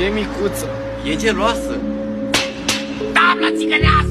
E micuță. E geloasă. Doamna țigănească!